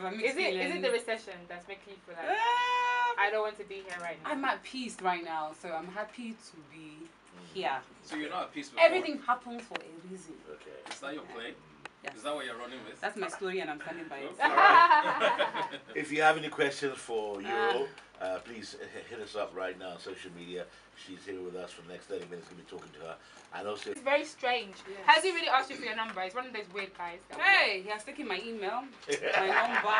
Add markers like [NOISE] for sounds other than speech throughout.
have a mixed Is it is it the recession that's making you feel like Um, I don't want to be here right now? I'm at peace right now, so I'm happy to be here. So you're not at peace with Everything happens for a reason. Okay. Is that your play? Yes. Is that what you're running with? That's my story, and I'm standing by it. If you have any questions for Euro, uh, please hit us up right now on social media. She's here with us for the next 30 minutes. Going to be talking to her. And also, It's very strange. Yes. Has he really asked you for your number? He's one of those weird guys. Hey, he has taken my email, my [LAUGHS] number,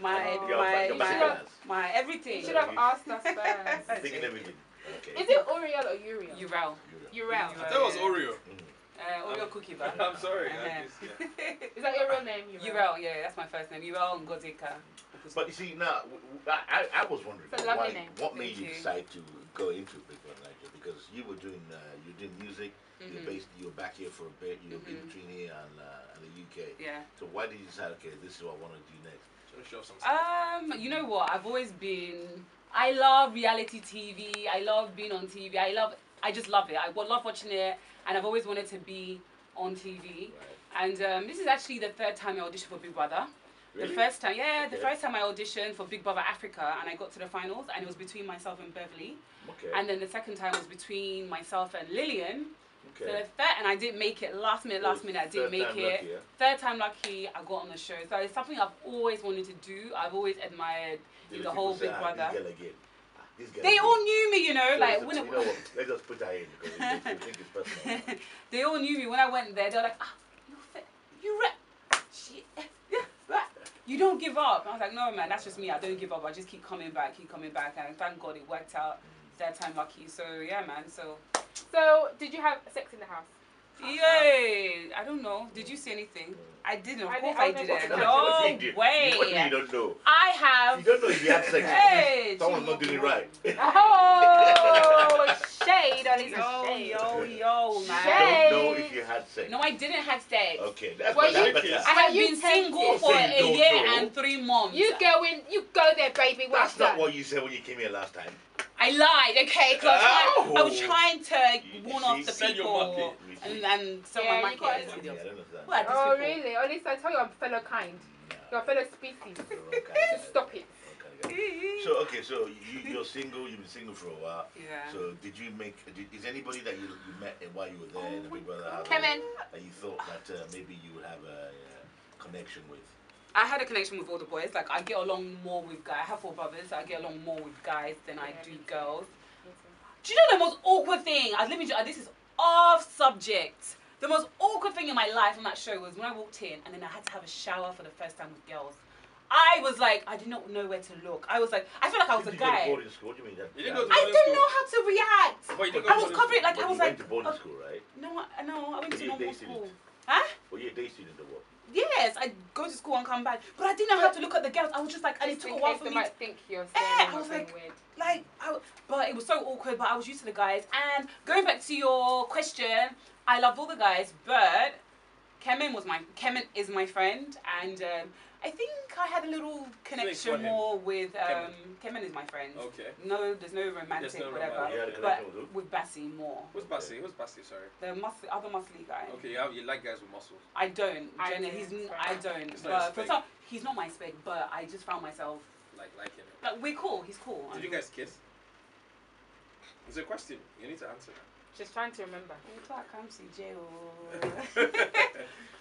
my Oh. Your- my my, my He everything. should have asked us [LAUGHS] first. thinking everything. Okay. Is it Uriel or Uriel? Uriel. Uriel. I thought it was Oreo. Uh, Oreo cookie bar. [LAUGHS] I'm sorry. Uh-huh. just- yeah. [LAUGHS] Is that your real name? Uriel, yeah, that's my first name. Uriel Ngozeka. But you see, now, w- w- I, I- I was wondering It's a lovely why, name. what Thank made you you. decide to go into Big Brother Nigeria? Because you were doing, uh, you were doing music, you're Mhm. based, you were back here for a bit, you were in Mhm. between here and, uh, and the UK. Yeah. So why did you decide, okay, this is what I want to do next? Trying to show off some Um, you know what? I've always been. I love reality TV. I love being on TV. I love. I just love it. I wa- love watching it, and I've always wanted to be on TV. And um, this is actually the third time I auditioned for Big Brother. The first time, yeah, the first time I auditioned for Big Brother Africa, and I got to the finals, and it was between myself and Beverly. Okay. And then the second time was between myself and Lillian. Okay. So the third, and I didn't make it last minute. Last minute, I didn't make it. lucky, yeah? Third time lucky, I got on the show. So it's something I've always wanted to do. I've always admired the whole Big "Ah, Brother. They all knew me, you know, So like when you it, know what? [LAUGHS] Let's just put that in because we think- it's personal. [LAUGHS] they all knew me when I went there. They were like, ah, you fit, you re- shit, yeah, right. you don't give up. I was like, no, man, that's just me. I don't give up. I just keep coming back, keep coming back, and thank God it worked out. Third time lucky. So yeah, man. So So, did you have sex in the house? Yay. I don't know. Did you see anything? I didn't. Of I course didn't- I I didn't. didn't. No you did? way. What do you don't know? I You have. don't know if you have sex. Hey, Someone's not doing it right. Oh, shade on his Yo, shade. yo, yo, man. Shade. don't know if you had sex. No, I didn't have sex. Okay, that's Well, that's you- better. I have You been tempted. single for a year know? and three months. You go in, you go there, baby. Well That's not done. what you said when you came here last time. I lied, okay? Because I, was trying- I was Oh. trying to warn you off the Send your people and, see? and sell Yeah, my you market. got it. Yeah, I don't understand. Who are these Oh, really? At least I tell you, I'm fellow kind. You're a fellow species. You're the wrong kind of Just stop it. Wrong kind of guy. So okay, so you, you're single. You've been single for a while. Yeah. So did you make? Did, is anybody that you, you met while you were there in the Big Brother house Come in. that you thought that uh, maybe you would have a uh, connection with? I had a connection with all the boys. Like, I get along more with guys. I have four brothers, so I get along more with guys than I do girls. Do you know the most awkward thing? I let me. Uh, this is off subject. The most awkward thing in my life on that show was when I walked in and then I had to have a shower for the first time with girls. I was like, I did not know where to look. I was like, I felt like I was a Did you go to boarding school? What do you mean that? You didn't go to I boarding don't school? know how to react. But you didn't go I was boarding covering like But I was you like, went to boarding oh, school, right? no, I- no, I went Were to you normal day school. student? Huh? Were you a day student or what? Yes, I to school and come back, but I didn't know how to look at the girls. I was just like, and it took a while for me. To, might think you're Eh, I was like- weird. like, I, but it was so awkward. But I was used to the guys. And going back to your question, I loved all the guys, but Kemen was my Kemen is my friend, and um, I think I had a little for connection him. more with um, Kemen is my friend. Okay. No, there's no romantic, no whatever. romantic. You But connection with who? with Bassey more. Who's Bassey? Who's Bassey? Sorry. The muscle, other muscly guy. Okay, you, have, you like guys with muscles. I don't. I Jenna, do, he's n- so- I don't. It's But for some, he's not my spec. But I just found myself Like liking him. like we're cool. He's cool. Did you guys kiss? It's a question. You need to answer Just trying to remember. that. [LAUGHS]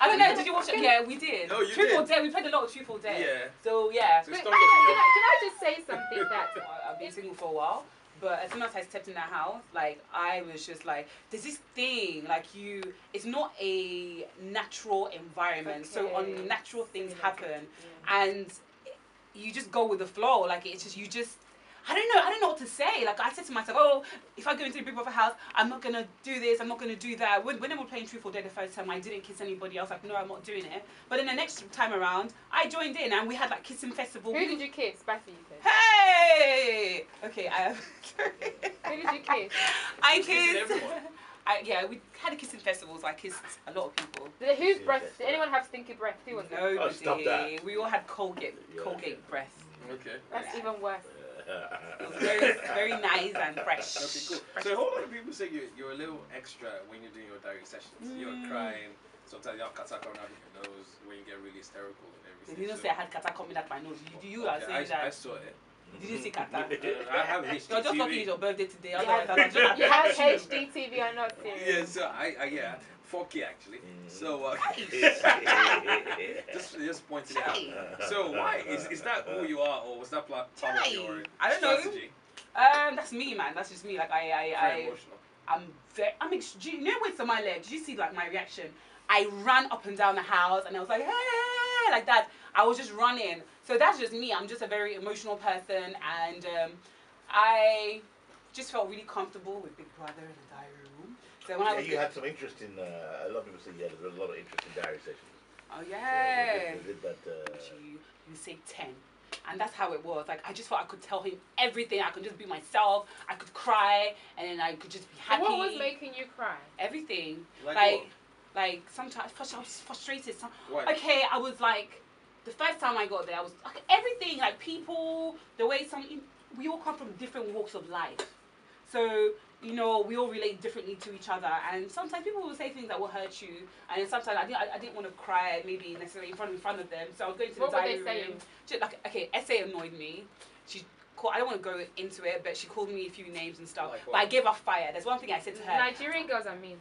I don't know. Did you watch it? Yeah, we did. No, you Truth or. Dare. We played a lot of Truth or Dare. yeah. So yeah, So Wait, it's can, I, can, I, can I just say something that I- [LAUGHS] I've been single for a while. But as soon as I stepped in that house, like I was just like, there's this thing, like you, it's not a natural environment. So unnatural things Yeah. happen, Yeah. and you just go with the flow. Like it's just you just. I don't know. I don't know what to say. Like I said to myself, oh, if I go into the Big Brother house, I'm not gonna do this. I'm not gonna do that. When, when they were playing Truth or Dare the first time, I didn't kiss anybody. Else. Like, no, I'm not doing it. But then the next time around, I joined in and we had like kissing festival. Who did you kiss? Bassey, you said. Hey! Okay, I [LAUGHS] Who did you kiss? [LAUGHS] I You're kissing kissed. everyone. [LAUGHS] I, yeah, we had a kissing festival, so I kissed a lot of people. Did, whose Yeah, breath? Did anyone have stinky breath? Who was? Nobody. Oh, stop that. We all had Colgate, Yeah, Colgate okay. breath. Okay. That's even worse. It was very, very [LAUGHS] nice and fresh. Okay, cool. So a whole lot of people say you, you're a little extra when you're doing your diary sessions. You're Mm. crying. Sometimes you have cataract coming out of your nose when you get really hysterical and everything. They didn't say I had catarrh coming out my nose. You, you are Okay, saying I, I saw it. Did you see catarrh? [LAUGHS] Uh, I have HDTV. You're just lucky it's your birthday today. [LAUGHS] You have, I'm you have HD TV, I'm not Yeah, so I, I yeah, 4K actually. Mm. So uh, just just pointing it out. So why is is that who you are, or was that pla- part of Hey. your I don't know. Um, that's me, man. That's just me. Like I, Very I, I, emotional. I'm very. I'm. Ex- do you know with my leg? Did you see like my reaction? I ran up and down the house, and I was like, hey, like that. I was just running. So that's just me. I'm just a very emotional person, and um, I just felt really comfortable with Big Brother in the diary room. So when I was you had some interesting. Uh, a lot of people say yeah, there was a lot of interest in diary sessions. Oh yeah. we did, we did that. Uh, you, you say 10 and that's how it was like i just thought i could tell him everything i could just be myself i could cry and then i could just be happy What was making you cry? everything Like, like like sometimes first i was frustrated some, Why? okay i was like the first time i got there i was like everything like people the way some we all come from different walks of life so you know we all relate differently to each other. And sometimes people will say things that will hurt you. And sometimes i didn't, I, I didn't want to cry maybe necessarily in front in front of them. So i was going to What the were diary they saying? room just like okay essay annoyed me. She called, i don't want to go into it but she called me a few names and stuff. Like but i gave her fire. There's one thing i said to her. Nigerian girls, I mean.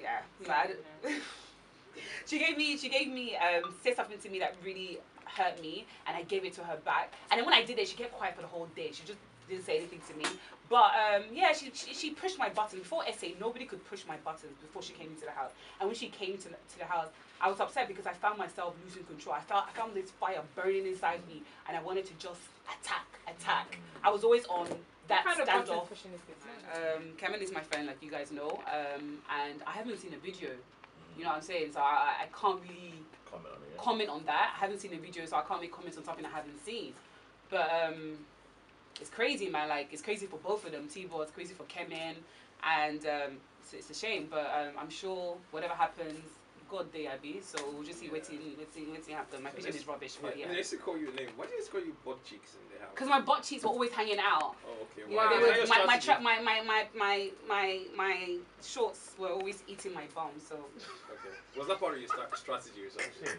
yeah mad [LAUGHS] she gave me she gave me um said something to me that really hurt me and I gave it to her back. And then when I did it she kept quiet for the whole day. She just didn't say anything to me. But um yeah she, she, she pushed my button before essay nobody could push my buttons before she came into the house. And when she came to, to the house I was upset because I found myself losing control. I felt I found this fire burning inside me and I wanted to just attack attack. I was always on that What kind of standoff. this? um, Kemen is my friend, like you guys know, um, and I haven't seen a video. You know what I'm saying? So I, I can't really comment on it. Yeah. comment on that. I haven't seen the video, so I can't make comments on something I haven't seen. But um, it's crazy, man. Like it's crazy for both of them. TBoss, it's crazy for Kemen, and um, it's, it's a shame. But um, I'm sure whatever happens, God day I be. So we'll just see what's in, what's in, what's in happen. My So vision this- is rubbish, Yeah, but yeah. They used to call you a name. Why did they just call you butt cheeks in the house? Because my butt cheeks were always hanging out. Oh, okay. You Why? know, they were, my, my, tra- my, my, my, my, my, my shorts were always eating my bum, so. Okay. Was that part of your sta- strategy or something? [LAUGHS]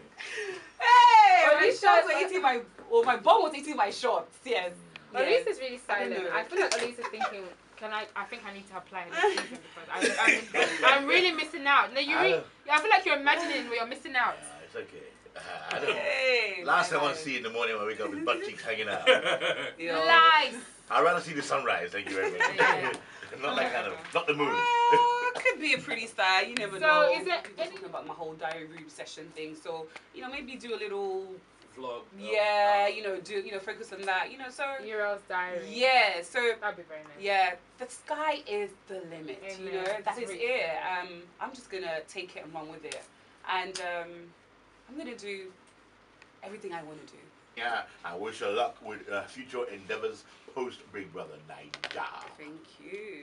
Hey! Oh, my you shorts were eating my, well, my bum was eating my shorts, yes. Hmm. Yes. Elise is really silent. know. I, feel like Elise is thinking, can I? I think I need to apply this season because I, I'm, I'm really missing out. No, you. I Re- I feel like you're imagining where you're missing out. Nah, it's okay. Uh, I don't. Hey, Last time I want to see you in the morning when I wake up with butt cheeks hanging out. [LAUGHS] Yo. Lies. I'd rather see the sunrise. Thank you very much. Yeah. [LAUGHS] not that kind of, not the moon. Uh, could be a pretty style. You never So, know. is it People any- talking about my whole diary room session thing? So you know, maybe do a little, Vlog. yeah, you know, do you know, focus on that. You know, so Euros diary. yeah, so That'd be very nice. Yeah, the sky is the limit. You know, that is It's really it. Um, I'm just gonna take it and run with it, and um, I'm gonna do everything I want to do. Yeah, I wish you luck with uh, future endeavors post Big Brother Niger. Thank you.